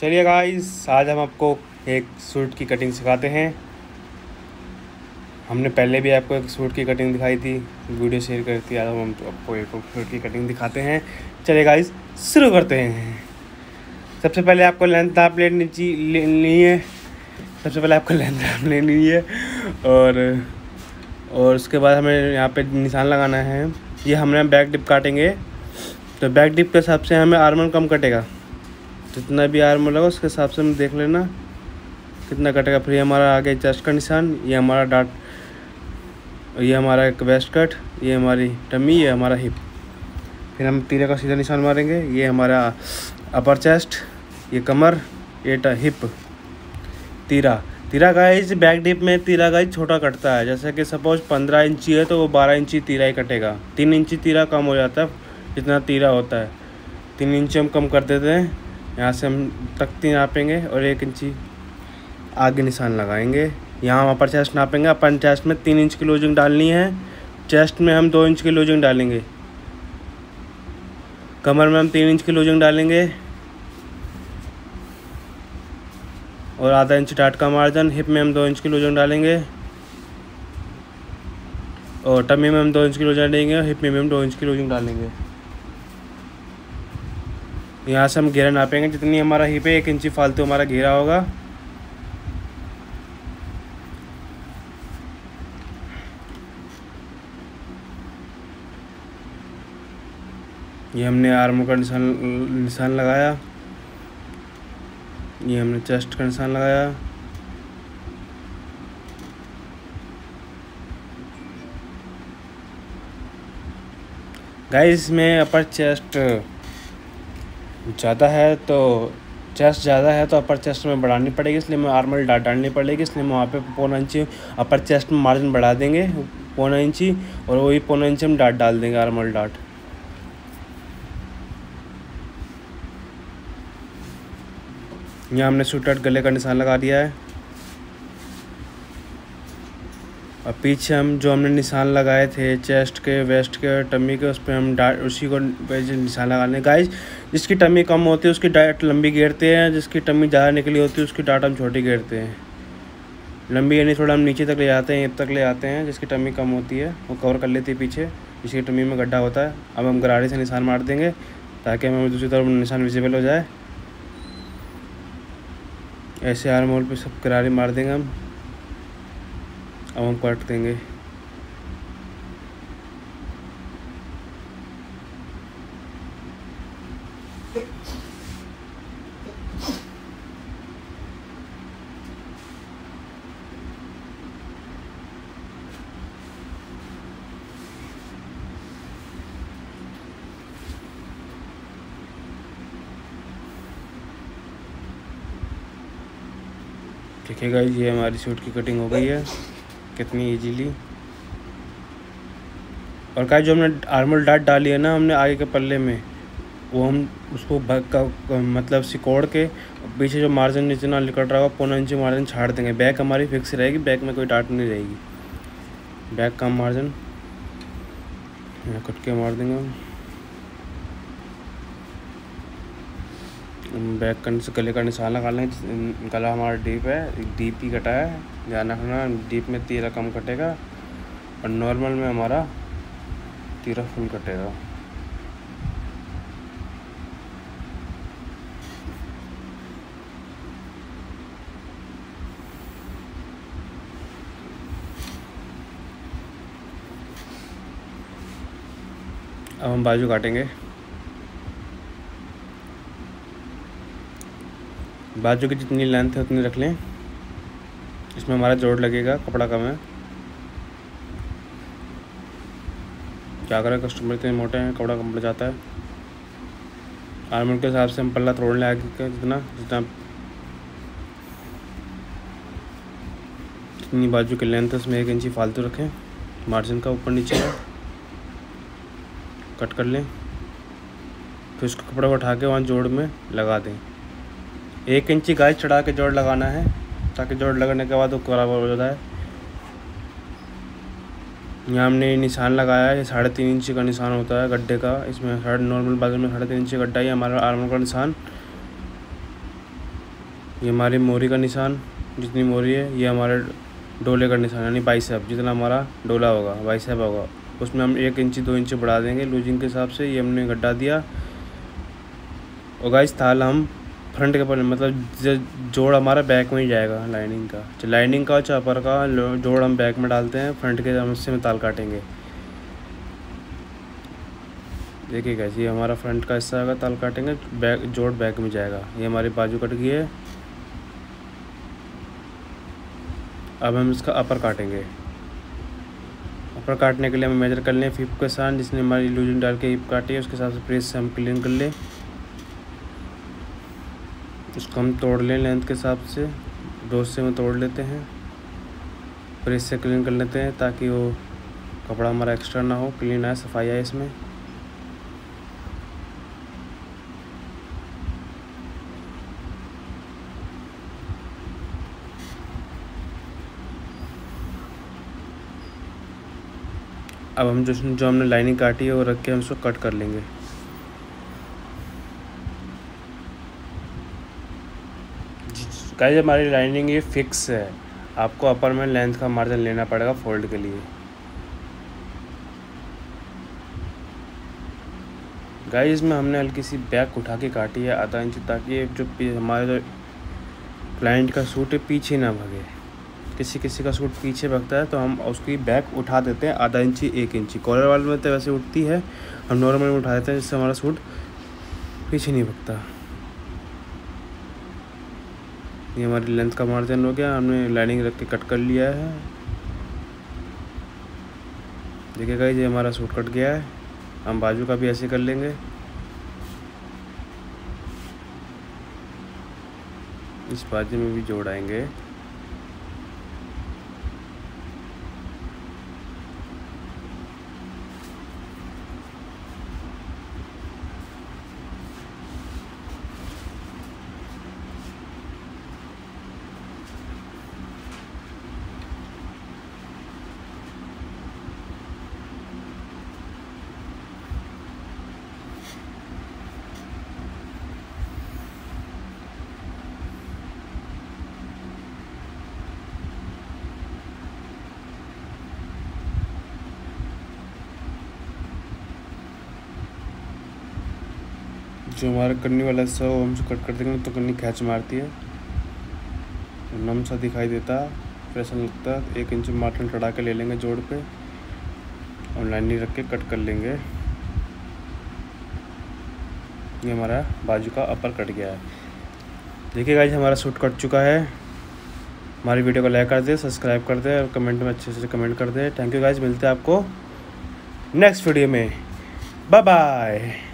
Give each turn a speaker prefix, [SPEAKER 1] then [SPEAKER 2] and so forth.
[SPEAKER 1] चलिए गाइस आज हम आपको एक सूट की कटिंग सिखाते हैं। हमने पहले भी आपको एक सूट की कटिंग दिखाई थी, वीडियो शेयर कर थी, आज हम आपको एक सूट की कटिंग दिखाते हैं। चलिए गाइस शुरू करते हैं। सबसे पहले आपको लेंथ नाप लेनी लेनी है सबसे पहले आपको लेंथ नाप लेनी है और और उसके बाद हमें यहाँ पे निशान लगाना है। ये हमने बैक डिप काटेंगे तो बैक डिप के हिसाब से हमें आर्मन कम कटेगा। जितना भी आर्मर लगा, उसके हिसाब से हम देख लेना। कितना कटेगा, फिर हमारा आगे चेस्ट का निशान ये हमारा डाट ये हमारा एक वेस्ट कट, ये हमारी टमी, ये हमारा हिप। फिर हम तीरे का सीधा निशान मारेंगे, ये हमारा अपर चेस्ट, ये कमर, ये हिप। तीरा। तीरा गाइज़ बैक डिप में तीरा गाइज़ छोटा कटता है। जैसे कि सपोज़ पंद्रह इंची है तो वो बारह इंची तीरा ही कटेगा। तीन इंची तीरा कम हो जाता है, जितना तीरा होता है। तीन इंची हम कम कर देते हैं। यहाँ से हम तख्ती नापेंगे और एक इंची आगे निशान लगाएँगे। यहाँ हम अपर चेस्ट नापेंगे। अपर चेस्ट में तीन इंच की लूजिंग डालनी है। चेस्ट में हम दो इंच की लूजिंग डालेंगे। कमर में हम तीन इंच की लूजिंग डालेंगे। और आधा इंच टाट का मार्जिन। हिप में हम दो इंच की लूजन डालेंगे। और टमी में हम दो इंच की लूजन डालेंगे और हिप में हम दो इंच की लूजन डालेंगे। यहाँ से हम घेरा नापेंगे। जितनी हमारा है, एक इंची फालतू हमारा घेरा होगा। ये हमने आर्मों का निशान निशान लगाया। ये हमने चेस्ट का निशान लगाया। गाइस में अपर चेस्ट ज़्यादा है तो चेस्ट ज़्यादा है तो अपर चेस्ट में बढ़ानी पड़ेगी, इसलिए मैं आर्मल डाट डालनी पड़ेगी, इसलिए हम वहाँ पे पौना इंची अपर चेस्ट में मार्जिन बढ़ा देंगे, पौना इंची और वही पौना इंची हम डाट डाल देंगे आर्मल डाट। यहाँ हमने सूट गले का निशान लगा दिया है। और पीछे हम जो हमने निशान लगाए थे चेस्ट के, वेस्ट के टमी के उस पर हम डाट उसी को निशान लगा लें गाइस जिसकी टमी कम होती है, उसकी डाट लंबी घेरते हैं, जिसकी टमी ज़्यादा निकली होती है, उसकी डाट हम छोटी घेरते हैं। लंबी यानी थोड़ा हम नीचे तक ले जाते हैं इब तक ले आते हैं, जिसकी टमी कम होती है, वो कवर कर लेती है पीछे, जिसकी टमी में गड्ढा होता है। अब हम गरारे से निशान मार देंगे, ताकि हमें दूसरी तरफ़ निशान विजिबल हो जाए। ऐसे आर मोल पर सब करारी मार देंगे हम। अब हम पलट देंगे। देखिए गाइज़ ये हमारी सूट की कटिंग हो गई है। कितनी इजीली और का जो हमने आर्मल डाट डाली है ना हमने आगे के पल्ले में, वो हम उसको भग का मतलब सिकोड़ के पीछे जो मार्जिन नीचे ना निकल रहा होगा, पौना इंची मार्जिन छाड़ देंगे। बैक हमारी फिक्स रहेगी बैक में कोई डाट नहीं रहेगी। बैक का मार्जिन कट के मार देंगे हम। बैक करने से गले का निशान लगा लेंगे गला हमारा डीप है डीप ही कटा है, ध्यान रखना डीप में तीरा कम कटेगा, और नॉर्मल में हमारा तीरा फुल कटेगा। अब हम बाजू काटेंगे। बाजू की जितनी लेंथ है उतनी रख लें। इसमें हमारा जोड़ लगेगा कपड़ा कम है क्या करें कस्टमर इतने मोटे हैं, कपड़ा कम पड़ जाता है। आर्मर के हिसाब से हम पल्ला तोड़ लें आगे का जितना जितना जितनी बाजू की लेंथ है उसमें एक इंची फालतू रखें। मार्जिन का ऊपर नीचे है कट कर लें। फिर उसको कपड़ा उठा के वहाँ जोड़ में लगा दें। एक इंची गाय चढ़ा के जोड़ लगाना है, ताकि जोड़ लगने के बाद वो बराबर हो जाता है। यहाँ हमने निशान लगाया है साढ़े तीन इंची का निशान होता है गड्ढे का। इसमें साढ़े, नॉर्मल बाजू में साढ़े तीन इंची गड्ढा ही हमारा आर्मर का निशान। ये हमारी मोरी का निशान, जितनी मोरी है, ये हमारे डोले का निशान, यानी बाइसेप, जितना हमारा डोला होगा, बाइसेप होगा। उसमें हम एक इंची, दो इंची बढ़ा देंगे, लूजिंग के हिसाब से ये हमने गड्ढा दिया। और गाइस थाल हम फ्रंट के पर मतलब जोड़ हमारा बैक में ही जाएगा लाइनिंग का। लाइनिंग का चापर का जोड़ हम बैक में डालते हैं फ्रंट के हिस्से में ताल काटेंगे। देखिए कैसे ये हमारा फ्रंट का हिस्सा होगा ताल काटेंगे बैक जोड़ बैक में जाएगा। ये हमारी बाजू कट गई है। अब हम इसका अपर काटेंगे। अपर काटने के लिए हम मेजर कर लें फिप के साथ, जिसने हमारी लूजिंग डाल के हिप काटी है, उसके हिसाब से प्रेस से हम क्लीन कर लें। उसको हम तोड़ लें लेंथ के हिसाब से। दो से में तोड़ लेते हैं। प्रेस से क्लीन कर लेते हैं ताकि वो कपड़ा हमारा एक्स्ट्रा ना हो। क्लीन आए, सफ़ाई आए इसमें। अब हम जो जो हमने लाइनिंग काटी है वो रख के हम उसको कट कर लेंगे। गाइस हमारी लाइनिंग ये फिक्स है, आपको अपर में लेंथ का मार्जिन लेना पड़ेगा फोल्ड के लिए। गाइस, इसमें हमने हल्की सी बैक उठा के काटी है, आधा इंच ताकि जो हमारे जो क्लाइंट का सूट है, पीछे ना भगे। किसी किसी का सूट पीछे भगता है तो हम उसकी बैक उठा देते हैं, आधा इंची एक इंची कॉलर वाले में तो वैसे उठती है, हम नॉर्मल में उठा देते हैं, जिससे हमारा सूट पीछे नहीं भगता। ये हमारी लेंथ का मार्जिन हो गया, हमने लाइनिंग रख के कट कर लिया है। देखिएगा ये हमारा सूट कट गया है। हम बाजू का भी ऐसे कर लेंगे। इस बाजू में भी जोड़ जो हमारा कन्नी वाला हिस्सा वो हम कट कर देंगे तो कन्नी खैच मारती है। नम सा दिखाई देता है ऐसा लगता है एक इंच मार्टन चढ़ा के ले लेंगे जोड़ पे, और लाइनिंग रख के कट कर लेंगे। ये हमारा बाजू का अपर कट गया है। देखिए गाइज़ हमारा सूट कट चुका है। हमारी वीडियो को लाइक कर दे सब्सक्राइब कर दे, और कमेंट में अच्छे से कमेंट कर दे। थैंक यू गाइज़ मिलते हैं आपको नेक्स्ट वीडियो में। Bye bye